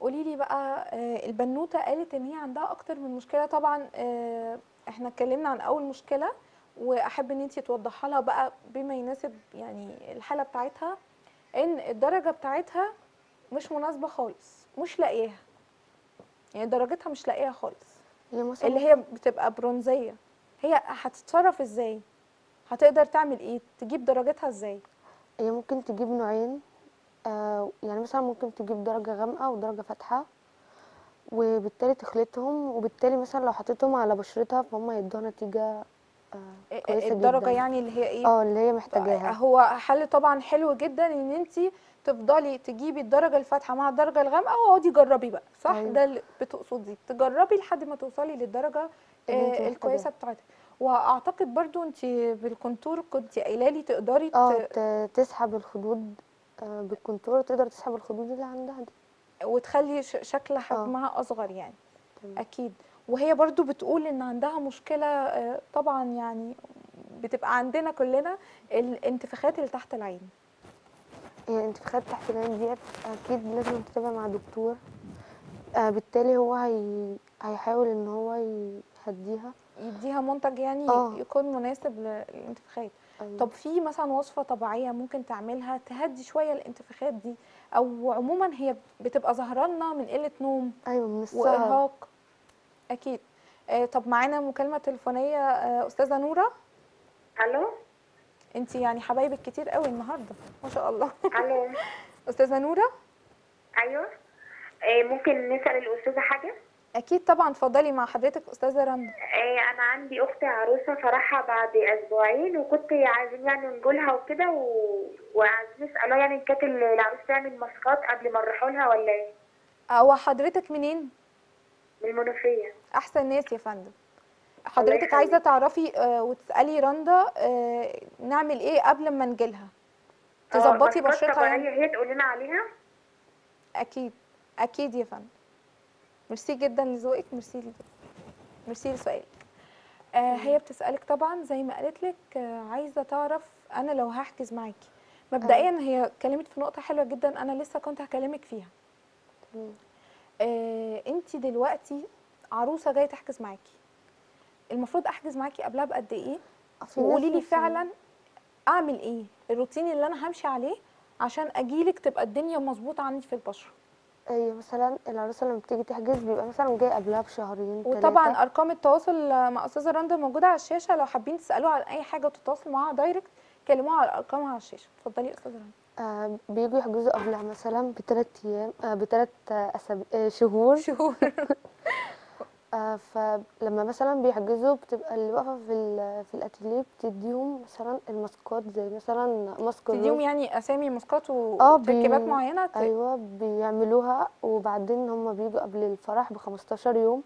قولي لي بقى آه، البنوتة قالت إن هي عندها أكتر من مشكلة. طبعا آه، إحنا اتكلمنا عن أول مشكلة وأحب إن أنتي توضحها لها بقى بما يناسب يعني الحالة بتاعتها إن الدرجة بتاعتها مش مناسبة خالص مش لاقياها. يعني درجتها مش لاقيها خالص. اللي هي بتبقى برونزية. هي هتتصرف إزاي؟ هتقدر تعمل إيه؟ تجيب درجتها إزاي؟ هي ممكن تجيب نوعين. آه يعني مثلا ممكن تجيب درجة غامقة ودرجة فاتحة وبالتالي تخلطهم وبالتالي مثلا لو حطيتهم على بشرتها فهم هيدوها نتيجة آه كويسة الدرجة جدا. يعني اللي هي إيه؟ آه اللي هي محتاجاها. هو حل طبعا حلو جدا إن أنت تفضلي تجيبي الدرجة الفاتحة مع الدرجة الغامقة واقعدي جربي بقى صح؟ أيوة. ده اللي بتقصدي تجربي لحد ما توصلي للدرجة آه، الكويسة بتاعتك. وأعتقد برضو انت بال contour كنت قايلة لي تقدري آه تسحب الخدود آه بال contour تقدر تسحب الخدود اللي عندها دي. وتخلي شكل حجمها أصغر يعني. تمام. أكيد. وهي برضو بتقول إن عندها مشكلة آه، طبعا يعني بتبقى عندنا كلنا الانتفاخات اللي تحت العين. الانتفاخات تحت العين ديت أكيد لازم تتابع مع دكتور آه بالتالي هو هي... هيحاول إن هو يهديها. يديها منتج يعني آه. يكون مناسب للانتفاخات. أيوة. طب في مثلا وصفة طبيعية ممكن تعملها تهدي شوية الانتفاخات دي؟ أو عموما هي بتبقى ظهرانه من قلة نوم أيوه من السهر. وإرهاق؟ أكيد. آه طب معانا مكالمة تليفونية آه أستاذة نورة؟ ألو؟ أنت يعني حبايبك كتير قوي النهارده ما شاء الله. ألو؟ أستاذة نورة؟ أيوه. إيه ممكن نسأل الأستاذة حاجة؟ أكيد طبعا اتفضلي مع حضرتك أستاذة رندا. إيه أنا عندي أختي عروسة فرحها بعد أسبوعين وكنت عايزين يعني نقولها وكده و... وعايزين نسالها يعني ان كانت العروسة تعمل ماسكات قبل ما نروحوا لها ولا إيه؟ هو حضرتك منين؟ من المنوفية. أحسن ناس يا فندم. حضرتك. عايزة تعرفي آه، وتسألي رندا آه، نعمل إيه قبل ما نجيلها؟ آه، تظبطي بشرتها يعني؟ هي تقول لنا عليها؟ أكيد. أكيد يا فندم. ميرسي جدا لذوقك ميرسي ميرسي لسؤالك. آه هي بتسألك طبعا زي ما قالت لك آه عايزة تعرف أنا لو هحجز معاكي. مبدئيا هي اتكلمت في نقطة حلوة جدا أنا لسه كنت هكلمك فيها. آه أنت دلوقتي عروسة جاية تحجز معاكي. المفروض أحجز معاكي قبلها بقد إيه؟ وقولي لي فعلا أعمل إيه؟ الروتين اللي أنا همشي عليه عشان أجيلك تبقى الدنيا مظبوطة عندي في البشرة. هي مثلا العروسه لما بتيجي تحجز بيبقى مثلا جاي قبلها بشهرين وطبعا تلاتة. أرقام التواصل مع أستاذة رندا موجودة على الشاشة لو حابين تسألوها عن أي حاجة وتتواصلوا معاها دايركت كلموها على أرقامها على الشاشة. اتفضلي يا أستاذة رندا. آه بيجوا يحجزوا قبلها مثلا بثلاث أيام آه بثلاث آه شهور. شهور. فلما مثلا بيحجزوا بتبقى اللي واقفة في ال- في الأتيليه بتديهم مثلا الماسكات زي مثلا ماسك تديهم يعني أسامي ماسكات بي- وتركيبات معينة؟ ت- أيوه بيعملوها وبعدين هم بيجوا قبل الفرح ب 15 يوم.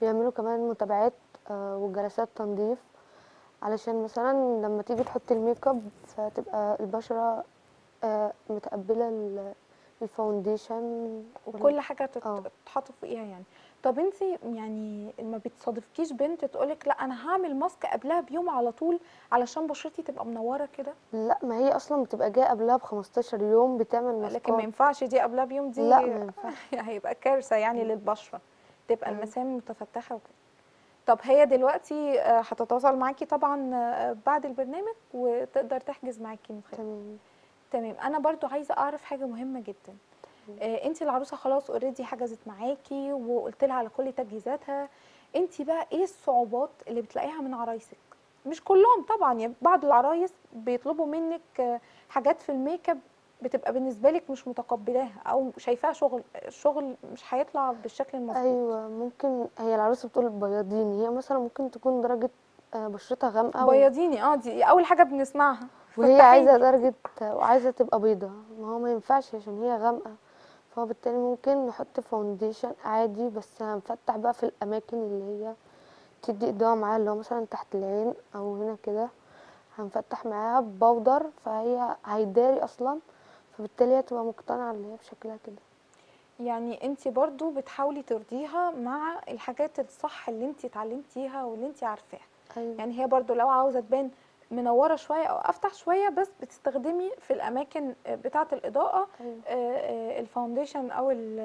بيعملوا كمان متابعات آه وجلسات تنظيف. علشان مثلا لما تيجي تحط الميك اب فتبقى البشرة آه متقبلة ال- foundation وكل حاجة تت-. تتحط فوقيها يعني. طب انت يعني ما بتصادفكيش بنت تقولك لا أنا هعمل mask قبلها بيوم على طول علشان بشرتي تبقى منورة كده؟ لا ما هي أصلا بتبقى جاية قبلها ب 15 يوم بتعمل ماسكات لكن ما ينفعش دي قبلها بيوم دي لا ما ينفعش هيبقى كارثة يعني للبشرة تبقى. المسام متفتحة وكده. طب هي دلوقتي آه، هتتواصل معاكي طبعا آه، بعد البرنامج وتقدر تحجز معاكي تمام. تمام. أنا برضو عايزة أعرف حاجة مهمة جدا. انت العروسة خلاص already حجزت معاكي وقلت لها على كل تجهيزاتها. انت بقى إيه الصعوبات اللي بتلاقيها من عرايسك؟ مش كلهم طبعا يعني بعض العرايس بيطلبوا منك آه، حاجات في الميك اب بتبقى بالنسبة لك مش متقبلاها أو شايفاها شغل الشغل مش هيطلع بالشكل المظبوط. أيوه ممكن هي العروسة بتقول بيضيني هي مثلا ممكن تكون درجة آه، بشرتها غامقة بيضيني آه دي أول حاجة بنسمعها. وهي. عايزة درجة وعايزة تبقى بيضة. ما هو ما ينفعش عشان هي غامقة. فهو بالتالي ممكن نحط foundation عادي بس هنفتح بقى في الأماكن اللي هي تدي إضاءة معاها اللي هو مثلا تحت العين أو هنا كده. هنفتح معاها ب powder فهي هيداري أصلا فبالتالي هتبقى مقتنعة اللي هي بشكلها كده. يعني أنت برضو بتحاولي ترضيها مع الحاجات الصح اللي أنت اتعلمتيها واللي أنت عارفاها. أيوه. يعني هي برضو لو عاوزة تبان منوره شوية أو افتح شوية بس بتستخدمي في الأماكن بتاعة الإضاءة آه، آه، ال foundation أو ال-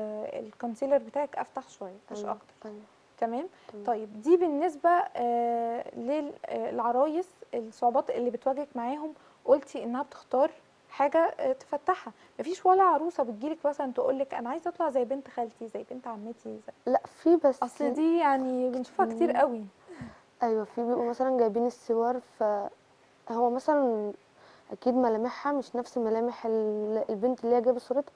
concealer بتاعك أفتح شوية مش أيوة. أكتر أيوه تمام. طيب دي بالنسبة آه، للعرايس الصعوبات اللي بتواجهك معاهم قلتي إنها بتختار حاجة آه، تفتحها مفيش ولا عروسة بتجيلك مثلا تقولك أنا عايزة أطلع زي بنت خالتي زي بنت عمتي زي لا في بس أصل دي يعني بنشوفها كتير. قوي أيوه في بيبقوا مثلا جايبين الصور فهو مثلا أكيد ملامحها مش نفس ملامح ال- البنت اللي هي جايبه صورتها.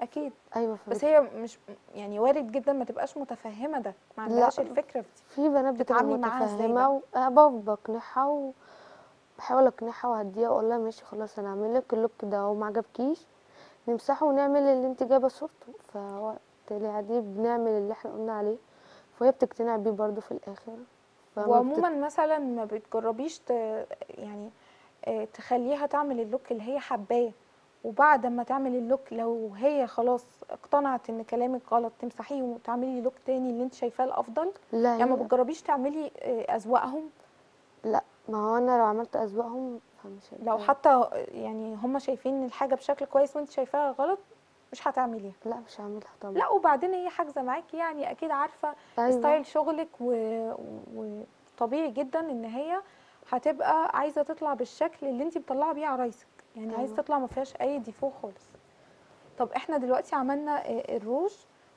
أكيد. أيوه بس فبت- هي مش يعني وارد جدا ما تبقاش متفهمة ده ما عندهاش الفكرة في دي. في بنات بتبقى بتتعاملي معاها إزاي بقف بقنعها وبحاول أقنعها وأهديها وأقول لها ماشي خلاص أنا هعمل لك ال look ده وما عجبكيش نمسحه ونعمل اللي أنت جايبة صورته. بالتالي عادي بنعمل اللي إحنا قلنا عليه فهي بتقتنع بيه برضو في الآخر. فما بت- وعموما مثلا ما بتجربيش ت... يعني آه، تخليها تعمل ال look اللي هي حباه وبعد ما تعمل ال look لو هي خلاص اقتنعت إن كلامك غلط تمسحيه وتعملي look تاني اللي انت شايفاه الأفضل؟ لا يعني ما بتجربيش تعملي آه، أذواقهم؟ لا ما هو أنا لو عملت أذواقهم فمش لو حتى يعني هم شايفين الحاجة بشكل كويس وانت شايفاها غلط مش هتعمليها. لا مش هعملها طبعا. لا وبعدين هي حاجزة معاكي يعني أكيد عارفة أيوة. style شغلك و- وطبيعي جدا إن هي هتبقى عايزة تطلع بالشكل اللي انت مطلعة بيه عرايسك يعني عايزة أيوة. تطلع ما فيهاش أي défaut خالص. طب إحنا دلوقتي عملنا آه، الروج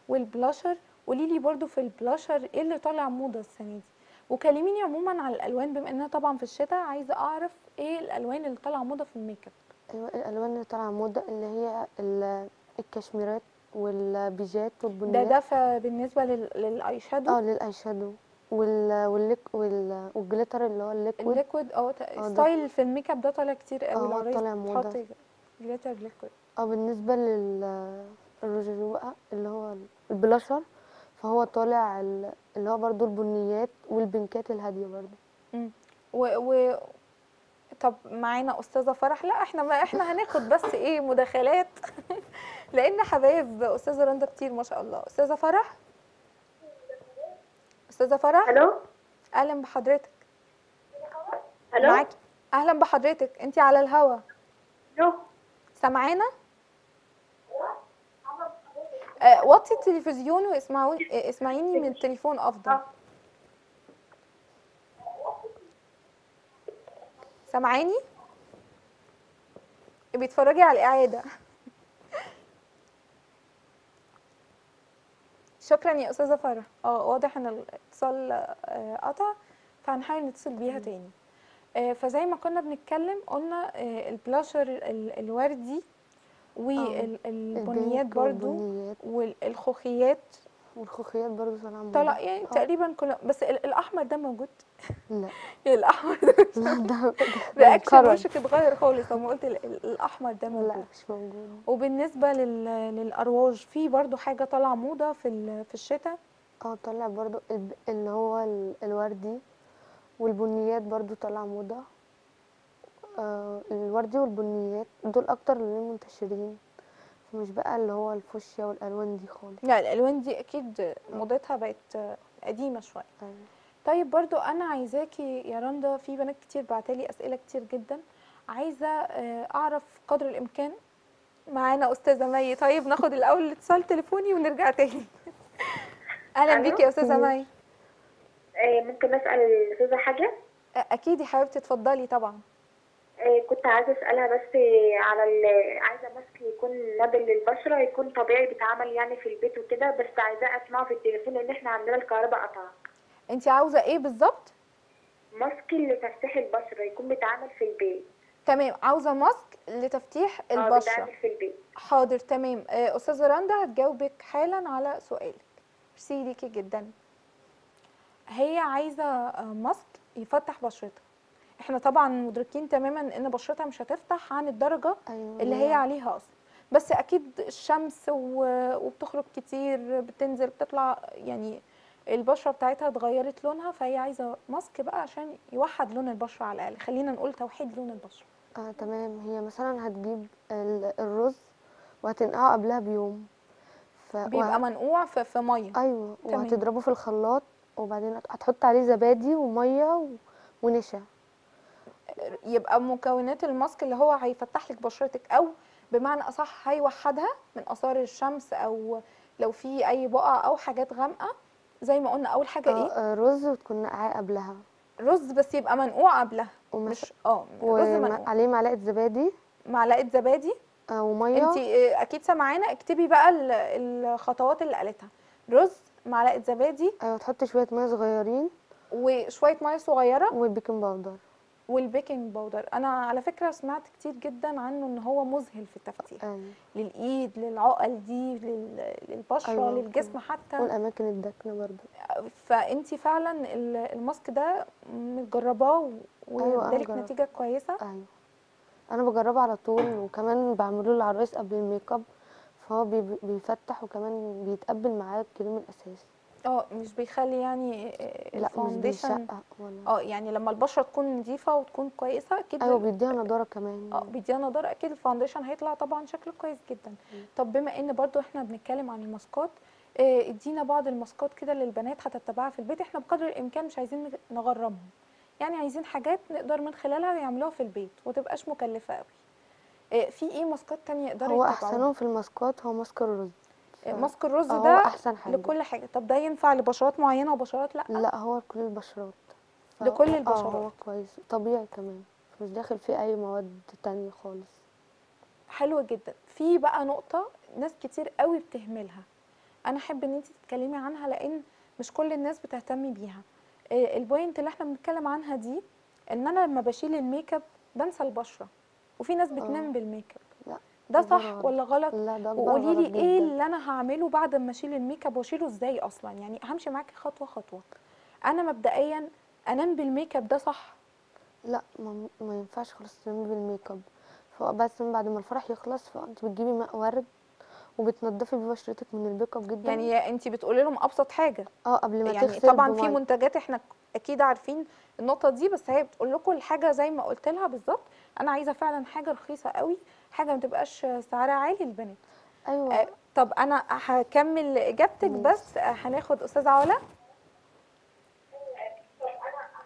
والبلاشر. قولي لي برده في البلاشر إيه اللي طالع موضة السنة دي؟ وكلميني عموما على الألوان بما إنها طبعا في الشتاء عايزة أعرف إيه الألوان اللي طالعة موضة في الميك أب؟ أيوه الألوان اللي طالعة موضة اللي هي ال- الكشميرات والبيجات ده والبنيات. ده بالنسبة لل- لل eye shadow آه لل eye shadow وال والليك وال وال glitter اللي هو ال liquid ال liquid آه ده- style في الميك اب ده طالع كتير قوي. آه، طالع. بتحط glitter liquid آه بالنسبة لل الروجيرو بقى اللي هو البلاشر فهو طالع ال- اللي هو برضو البنيات والبنكات الهادية برضو. و, و طب معانا أستاذة فرح؟ لا إحنا ما إحنا هناخد بس إيه مداخلات. لأن حبايب أستاذة رندا كتير ما شاء الله. أستاذة فرح؟ أستاذة فرح؟ ألو؟ أهلا بحضرتك. ألو؟ معاكي؟ أهلا بحضرتك. انت على الهوا. ألو؟ سامعانا؟ آه، وطي التلفزيون واسمعوني آه، اسمعيني من التليفون أفضل. سامعاني؟ بيتفرجي على الاعاده شكرا يا أستاذة فرح. آه واضح إن الاتصال آه، قطع فهنحاول نتصل بيها تاني. آه، فزي ما كنا بنتكلم قلنا آه، البلاشر ال- الوردي والبنيات برضو والخوخيات والخوخيات طالعه موضة. طلع يعني آه. تقريبا كل بس ال- الأحمر ده موجود. لا. الأحمر ده لا ده reaction. وشك اتغير خالص. لما قلت ال- ال- الأحمر ده لا موجود. مش موجود. وبالنسبة لل... للأرواج في برضو حاجة طالعة موضة في ال... في الشتاء؟ آه طلع برضو الب- اللي هو ال- الوردي والبنيات برضو طلع موضة. آه الوردي والبنيات دول أكتر اللي منتشرين. مش بقى اللي هو الفوشيا والألوان دي خالص. لا الألوان دي أكيد موضتها بقت قديمة شوية. أيوة. طيب برضو أنا عايزاكي يا رندا في بنات كتير بعتلي أسئلة كتير جدا. عايزة آه، أعرف قدر الإمكان معانا أستاذة مي. طيب ناخد الأول الاتصال تليفوني ونرجع تاني. أهلا؟ بيكي يا أستاذة مي. آه، ممكن أسأل الأستاذة حاجة؟ آه، أكيد يا حبيبتي اتفضلي طبعا. آه، كنت عايزة أسألها بس آه، على ال- عايزة نابل للبشرة يكون طبيعي بيتعمل يعني في البيت وكده بس عايزاه أسمعه في التليفون لأن إحنا عندنا الكهرباء قطع. أنت عاوزة إيه بالظبط؟ ماسك لتفتيح البشرة يكون بيتعمل في البيت. تمام عاوزة ماسك لتفتيح آه البشرة. بيتعمل في البيت. حاضر تمام. آه، أستاذة رندا هتجاوبك حالا على سؤالك. ميرسي ليكي جدا. هي عايزة آه، ماسك يفتح بشرتها. إحنا طبعا مدركين تماما إن بشرتها مش هتفتح عن الدرجة أيوه اللي هي عليها أصلا. بس أكيد الشمس وبتخرج كتير بتنزل بتطلع يعني البشرة بتاعتها اتغيرت لونها فهي عايزة ماسك بقى عشان يوحد لون البشرة على الأقل. خلينا نقول توحيد لون البشرة. آه تمام. هي مثلا هتجيب ال- الرز وهتنقعه قبلها بيوم. ف... بيبقى منقوع في, في مية. أيوه. تمام. وهتضربه في الخلاط وبعدين هت- هتحط عليه زبادي ومية و... ونشا. يبقى مكونات الماسك اللي هو هيفتح لك بشرتك أو بمعنى أصح هيوحدها من آثار الشمس أو لو في أي بقع أو حاجات غامقة زي ما قلنا أول حاجة إيه؟ آه آه، رز وتكون نقعاه قبلها. رز بس يبقى منقوع قبلها ومس... مش آه رز منقوع. وعليه معلقة زبادي. معلقة زبادي. آه ومية. انت أكيد سامعانا اكتبي بقى ال- الخطوات اللي قالتها. رز معلقة زبادي. أيوه تحطي شوية مية صغيرين. وشوية مية صغيرة. وال baking powder. وال baking powder أنا على فكرة سمعت كتير جدا عنه إن هو مذهل في التفتيح. أيوه للإيد للعقل دي لل- للبشرة أيوة، للجسم حتى. والأماكن الداكنه برضو فانت فعلا ال- ال mask ده مجرباه أيوة، وادالك جربت. نتيجة كويسة؟ أيوه. أنا بجربه على طول وكمان بعمله للعرايس قبل ال make up فهو بي- بيفتح وكمان بيتقبل معاه الكريم الأساسي. آه مش بيخلي يعني لا مش ال foundation آه يعني لما البشرة تكون نظيفة وتكون كويسة أكيد أيوه بيديها نضارة كمان. آه بيديها نضارة أكيد ال foundation هيطلع طبعا شكله كويس جدا. طب بما إن برضو إحنا بنتكلم عن الماسكات آه، إدينا بعض الماسكات كده للبنات هتتبعها في البيت إحنا بقدر الإمكان مش عايزين نغ- نغرمهم. يعني عايزين حاجات نقدر من خلالها يعملوها في البيت وتبقاش مكلفة قوي آه، في إيه ماسكات تانية يقدروا هو أحسنهم في الماسكات هو ماسك الرز. آه، ماسك الرز آه، ده احسن حاجة. لكل حاجة. طب ده ينفع لبشرات معينة وبشرات لأ؟ لأ هو لكل البشرات. ف- لكل آه البشرات. هو كويس. طبيعي كمان. مش داخل فيه أي مواد تانية خالص. حلو جدا. في بقى نقطة ناس كتير قوي بتهملها. أنا أحب إن انت تتكلمي عنها لأن مش كل الناس بتهتم بيها. آه، ال point اللي إحنا بنتكلم عنها دي إن أنا لما بشيل ال make up بنسى البشرة. وفي ناس بتنام آه. بال make up. ده صح غلط. ولا غلط؟ لا ده وقولي لي إيه. اللي أنا هعمله بعد ما أشيل ال make up وأشيله إزاي أصلا؟ يعني همشي معاكي خطوة خطوة. أنا مبدئيا أنام بال make up ده صح؟ لا ما, ما ينفعش خالص تنامي بال make up فبس من بعد ما الفرح يخلص فأنت بتجيبي ماء ورد وبتنضفي بيه بشرتك من ال make up جدا. يعني انت بتقولي لهم أبسط حاجة. آه قبل ما يعني تغسل طبعا في. منتجات إحنا أكيد عارفين النقطة دي بس هي بتقول لكم الحاجة زي ما قلت لها بالظبط. أنا عايزة فعلا حاجة رخيصة قوي حاجة ما تبقاش سعرها عالي للبنات. أيوه. آه، طب أنا هكمل إجابتك بس آه، هناخد أستاذة علا.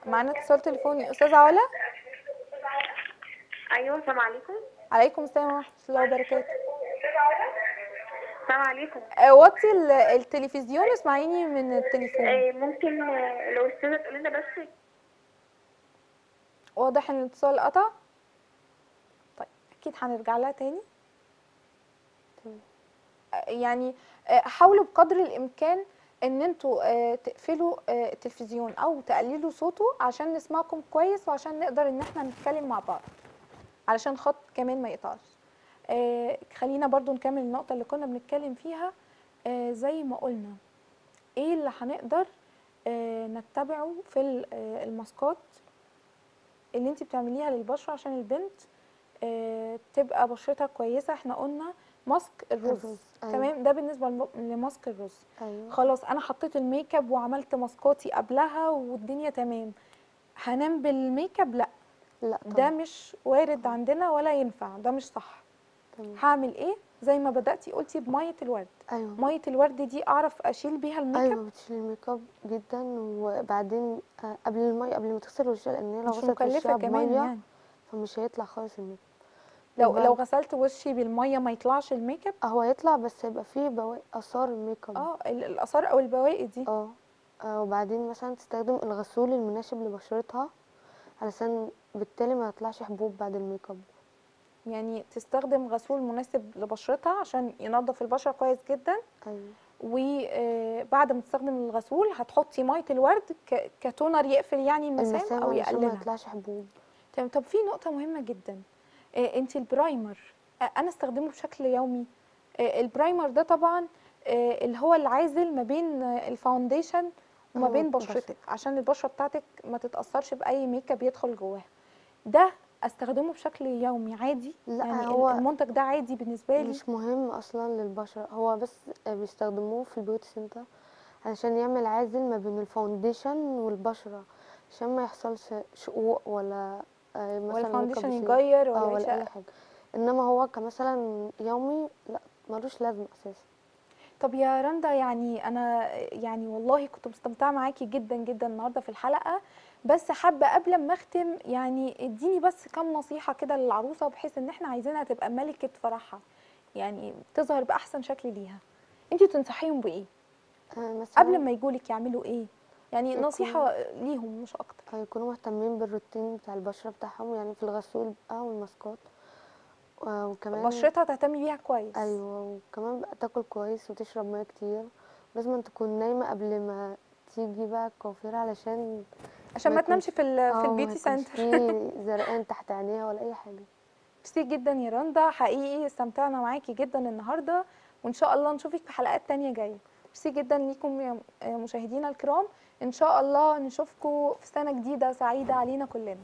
معانا اتصال تليفوني. أستاذة علا؟ أيوة السلام عليكم. عليكم السلام ورحمة الله وبركاته. السلام عليكم. آه، وطي ال- التلفزيون اسمعيني من التليفون. آه، ممكن آه، لو الأستاذة تقول لنا بس. واضح إن الاتصال قطع؟ طيب أكيد هنرجع لها تاني. يعني حاولوا بقدر الإمكان إن أنتوا تقفلوا التلفزيون أو تقللوا صوته عشان نسمعكم كويس وعشان نقدر إن إحنا نتكلم مع بعض علشان خط كمان ما يقطعش. خلينا برضو نكمل النقطة اللي كنا بنتكلم فيها آه، زي ما قلنا إيه اللي هنقدر آه، نتبعه في ال- آه، الماسكات اللي انت بتعمليها للبشرة عشان البنت آه، تبقى بشرتها كويسة؟ إحنا قلنا mask الرز أيوة. تمام؟ ده بالنسبة لم- ل mask الرز. أيوه. خلاص أنا حطيت ال make up وعملت ماسكاتي قبلها والدنيا تمام. هنام بال make up؟ لا. لا ده مش وارد عندنا ولا ينفع. ده مش صح. تمام. هعمل إيه؟ زي ما بدأتي قلتي بمية الورد. أيوه. مية الورد دي أعرف أشيل بيها ال make up؟ أيوه بتشيل ال make up جدا وبعدين آه، قبل المية قبل ما تغسل وشها لأن هي لو غسلت وشها كمان يعني. فمش هيطلع خالص ال make لو وبعد- لو غسلت وشي بالمية ما يطلعش ال make up up؟ هو هيطلع بس هيبقى فيه بواقي آثار ال make up. آه ال- الآثار أو البواقي دي. آه آه، وبعدين مثلا تستخدم الغسول المناسب لبشرتها علشان بالتالي ما يطلعش حبوب بعد ال make up. يعني تستخدم غسول مناسب لبشرتها عشان ينظف البشرة كويس جدا. أيوه. وبعد ما تستخدم الغسول هتحطي مية الورد ك toner يقفل يعني المسام أو علشان ما يقللها يطلعش حبوب. تمام. طب في نقطة مهمة جدا. آه انت ال primer آه أنا استخدمه بشكل يومي. آه ال primer ده طبعا آه اللي هو العازل ما بين آه ال foundation وما آه، بين. بشرتك عشان البشرة بتاعتك ما تتأثرش بأي make up يدخل جواها. ده أستخدمه بشكل يومي عادي؟ لا، يعني هو المنتج ده عادي بالنسبة لي؟ مش مهم أصلا للبشرة هو بس بيستخدموه في ال beauty center علشان يعمل عازل ما بين ال foundation والبشرة عشان ما يحصلش شقوق ولا آه، مثلا ولا make up foundation يسيح. يغير ولا ولا أي حاجة. إنما هو كمثلا يومي لا ملوش لازمة أساسا. طب يا رندا يعني أنا يعني والله كنت مستمتعة معاكي جدا جدا النهارده في الحلقة. بس حابة قبل ما أختم يعني إديني بس كام نصيحة كده للعروسة بحيث إن إحنا عايزينها تبقى ملكة فرحها يعني تظهر بأحسن شكل ليها. انتي تنصحيهم بإيه؟ آه، مثلا قبل ما يجولك يعملوا إيه؟ يعني نصيحة ليهم مش أكتر. يكونوا مهتمين بالروتين بتاع البشرة بتاعهم يعني في الغسول بقى والماسكات. وكمان بشرتها تهتمي بيها كويس. أيوه وكمان بقى تاكل كويس وتشرب مية كتير. لازم تكون نايمة قبل ما تيجي بقى الكوافير علشان عشان ما تنامش في آه، في ما ال beauty center. زرقان تحت عينيها ولا أي حاجة. ميرسي جدا يا رندا حقيقي استمتعنا معاكي جدا النهارده وإن شاء الله نشوفك في حلقات تانية جاية. ميرسي جدا ليكم يا مشاهدينا الكرام إن شاء الله نشوفكم في سنة جديدة سعيدة علينا كلنا.